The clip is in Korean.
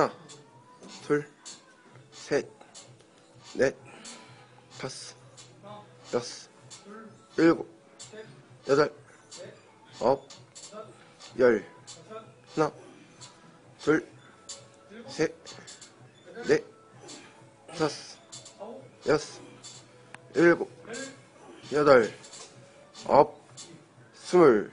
하나, 둘, 셋, 넷, 다섯, 여섯, 일곱, 여덟, 아홉, 열, 하나, 둘, 셋, 넷, 다섯, 여섯, 일곱, 여덟, 아홉, 스물,